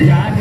Yeah.